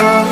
oh.